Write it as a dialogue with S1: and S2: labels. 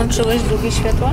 S1: Włączyłeś drugie światło?